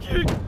Git.